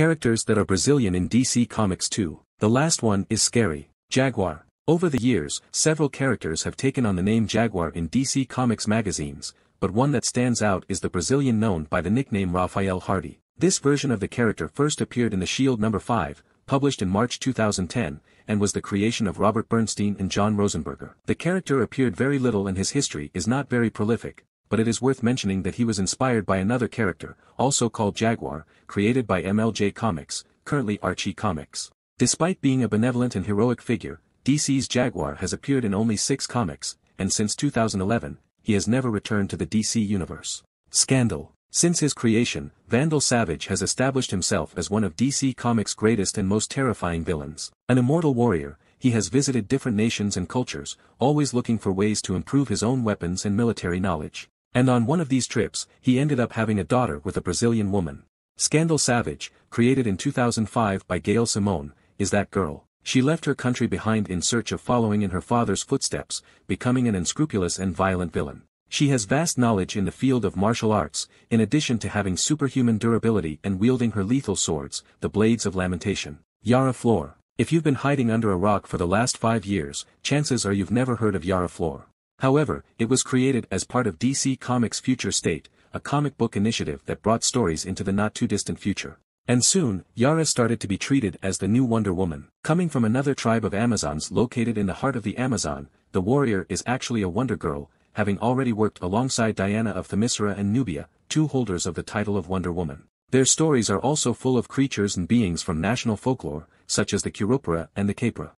Characters that are Brazilian in DC Comics too. The last one is scary. Jaguar. Over the years, several characters have taken on the name Jaguar in DC Comics magazines, but one that stands out is the Brazilian known by the nickname Rafael Hardy. This version of the character first appeared in the Shield number 5, published in March 2010, and was the creation of Robert Bernstein and John Rosenberger. The character appeared very little and his history is not very prolific, but it is worth mentioning that he was inspired by another character, also called Jaguar, created by MLJ Comics, currently Archie Comics. Despite being a benevolent and heroic figure, DC's Jaguar has appeared in only six comics, and since 2011, he has never returned to the DC universe. Scandal Since his creation, Vandal Savage has established himself as one of DC Comics' greatest and most terrifying villains. An immortal warrior, he has visited different nations and cultures, always looking for ways to improve his own weapons and military knowledge. And on one of these trips, he ended up having a daughter with a Brazilian woman. Scandal Savage, created in 2005 by Gail Simone, is that girl. She left her country behind in search of following in her father's footsteps, becoming an unscrupulous and violent villain. She has vast knowledge in the field of martial arts, in addition to having superhuman durability and wielding her lethal swords, the Blades of Lamentation. Yara Flor. If you've been hiding under a rock for the last five years, chances are you've never heard of Yara Flor. However, it was created as part of DC Comics Future State, a comic book initiative that brought stories into the not-too-distant future. And soon, Yara started to be treated as the new Wonder Woman. Coming from another tribe of Amazons located in the heart of the Amazon, the warrior is actually a Wonder Girl, having already worked alongside Diana of Themyscira and Nubia, two holders of the title of Wonder Woman. Their stories are also full of creatures and beings from national folklore, such as the Curupira and the Caipora.